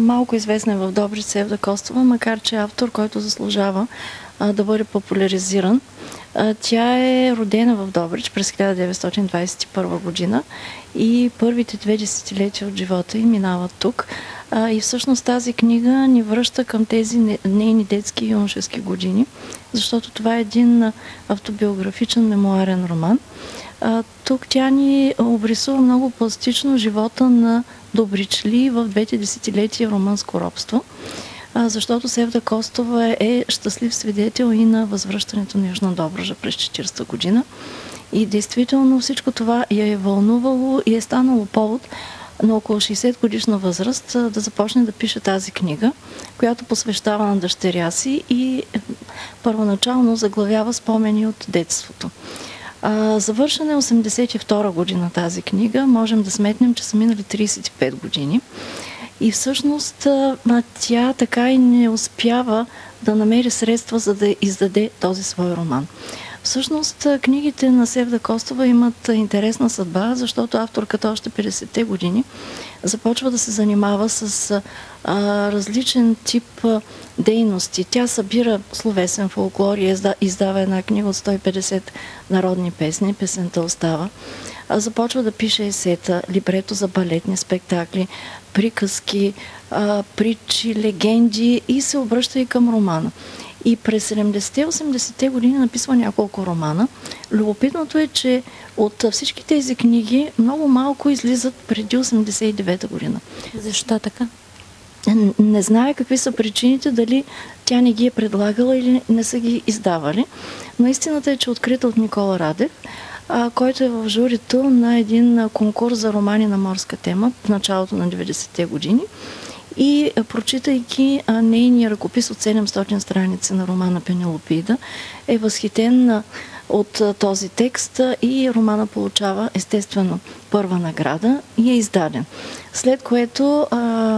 Малко известна е в Добрич Севда Костова, макар че е автор, който заслужава а, да бъде популяризиран. А, тя е родена в Добрич през 1921 година и първите две десетилетия от живота й минават тук. А, и всъщност тази книга ни връща към тези нейни детски и юношески години, защото това е един автобиографичен мемуарен роман. А, тук тя ни обрисува много пластично живота на добричли в двете десетилетия румънско робство, а, защото Севда Костова е щастлив свидетел и на възвръщането на Южна Добружа през 40-та година. И действително всичко това я е вълнувало и е станало повод на около 60 годишна възраст да започне да пише тази книга, която посвещава на дъщеря си и първоначално заглавява спомени от детството. А, завършена е 82 година тази книга. Можем да сметнем, че са минали 35 години. И всъщност тя така и не успява да намери средства, за да издаде този свой роман. Всъщност книгите на Севда Костова имат интересна съдба, защото авторката още 50-те години започва да се занимава с а, различен тип а, дейности. Тя събира словесен фолклор и издава една книга от 150 народни песни, песента остава. А, започва да пише есета, либрето за балетни спектакли, приказки, а, притчи, легенди и се обръща и към романа. И през 70-80-те години написва няколко романа. Любопитното е, че от всички тези книги много малко излизат преди 89-та година. Защо така? Не знае какви са причините, дали тя не ги е предлагала или не са ги издавали. Но истината е, че е открита от Никола Радев, а, който е в журито на един конкурс за романи на морска тема в началото на 90-те години. И прочитайки нейния ръкопис от 700 страници на романа Пенелопида, е възхитен от този текст и романа получава естествено първа награда и е издаден. След което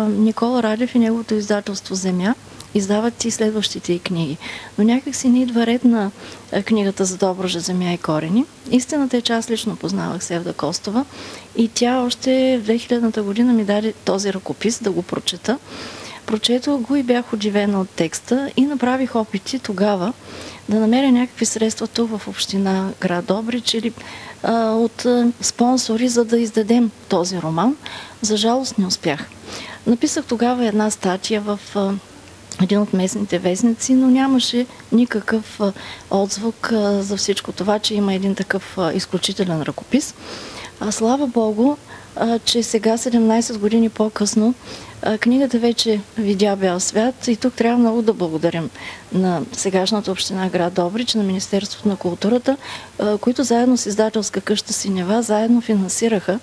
Никола Радев и неговото издателство Земя издават и следващите и книги. Но някак си не идва ред на книгата за Доброжа земя и корени. Истината е, че аз лично познавах Севда Костова и тя още в 2000-та година ми даде този ръкопис да го прочета. Прочетох го и бях удивена от текста и направих опити тогава да намеря някакви средства тук в община град Добрич или а, от а, спонсори, за да издадем този роман. За жалост не успях. Написах тогава една статия в а, един от местните вестници, но нямаше никакъв отзвук за всичко това, че има един такъв изключителен ръкопис. А слава Богу, че сега, 17 години по-късно, книгата вече видя бял свят и тук трябва много да благодарим на сегашната община град Добрич, на Министерството на културата, които заедно с издателска къща Синева заедно финансираха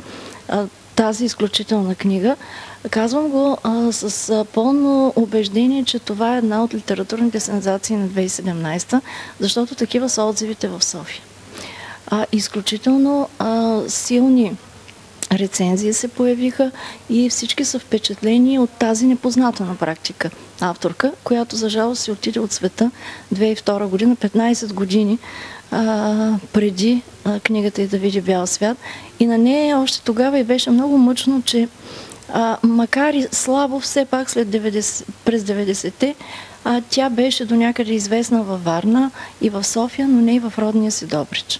тази изключителна книга. Казвам го а, с а, пълно убеждение, че това е една от литературните сензации на 2017, защото такива са отзивите в София. А, изключително а, силни рецензии се появиха и всички са впечатлени от тази непозната на практика авторка, която за жалост си отиде от света 2002 година, 15 години а, преди а, книгата и да види бял свят. И на нея още тогава и беше много мъчно, че а, макар и слабо, все пак след 90, през 90-те, а, тя беше до някъде известна във Варна и в София, но не и в родния си Добрич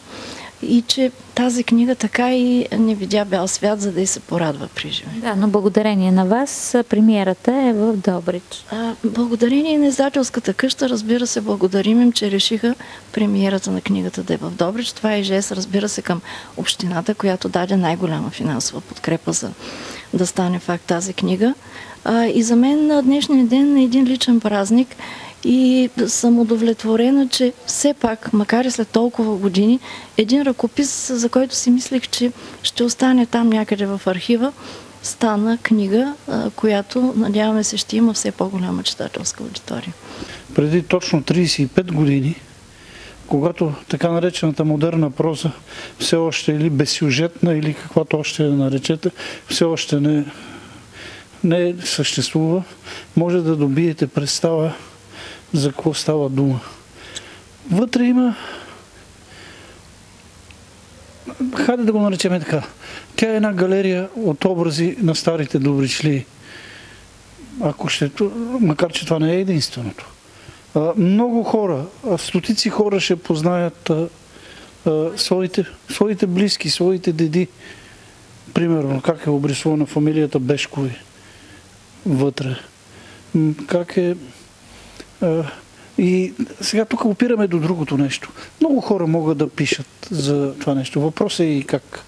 и че тази книга така и не видя бял свят, за да й се порадва при живе. Да, но благодарение на вас премиерата е в Добрич. А, благодарение на издателската къща, разбира се, благодарим им, че решиха премиерата на книгата да е в Добрич. Това е жест, разбира се, към общината, която даде най-голяма финансова подкрепа за да стане факт тази книга. А, и за мен на днешния ден е един личен празник и съм удовлетворена, че все пак, макар и след толкова години, един ръкопис, за който си мислех, че ще остане там някъде в архива, стана книга, която, надяваме се, ще има все по-голяма читателска аудитория. Преди точно 35 години, когато така наречената модерна проза все още или безсюжетна, или каквато още наречете, все още не, не съществува, може да добиете представа за какво става дума. Вътре има хайде да го наречем така. Тя е една галерия от образи на старите добричли. ако ще, макар че това не е единственото. Много хора, стотици хора ще познаят своите, своите близки, своите деди. Примерно, как е обрисувана фамилията Бешкови вътре. Как е... И сега тук опираме до другото нещо. Много хора могат да пишат за това нещо. Въпросът е и как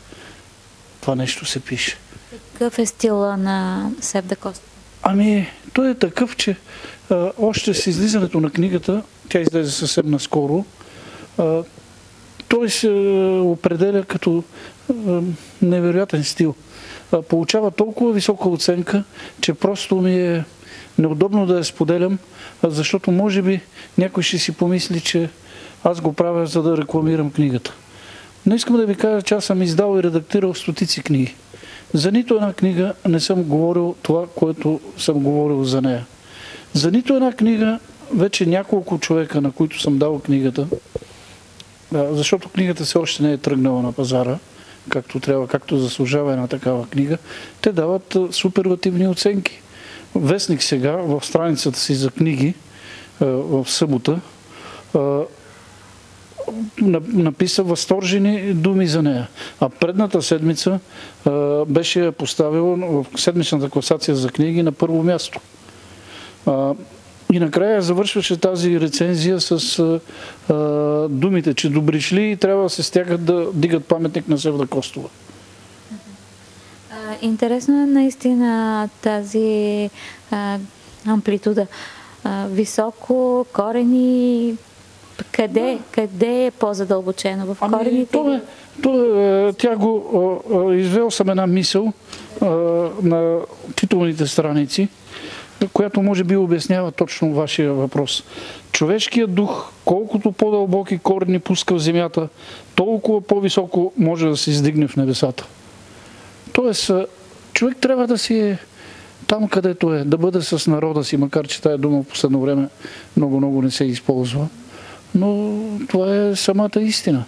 това нещо се пише. Какъв е стила на Сев да Коста? Ами, той е такъв, че още с излизането на книгата, тя излезе съвсем наскоро, той се определя като невероятен стил. Получава толкова висока оценка, че просто ми е неудобно да я споделям, защото може би някой ще си помисли, че аз го правя за да рекламирам книгата. Но искам да ви кажа, че аз съм издал и редактирал стотици книги. За нито една книга не съм говорил това, което съм говорил за нея. За нито една книга вече няколко човека, на които съм дал книгата, защото книгата все още не е тръгнала на пазара, както трябва, както заслужава една такава книга, те дават суперлативни оценки. Вестник сега в страницата си за книги в събота написа възторжени думи за нея. А предната седмица беше поставил в седмичната класация за книги на първо място. А, и накрая завършваше тази рецензия с а, думите, че добришли и трябва да се стягат да дигат паметник на Севда Костова. Интересно е наистина тази а, амплитуда. А, високо, корени, къде, къде е по-задълбочено? В корените? то е, то е, тя го а, извел съм една мисъл а, на титулните страници, която може би обяснява точно вашия въпрос. Човешкият дух, колкото по-дълбоки корени пуска в земята, толкова по-високо може да се издигне в небесата. Тоест, човек трябва да си е там, където е, да бъде с народа си, макар че тая дума в последно време много-много не се използва. Но това е самата истина.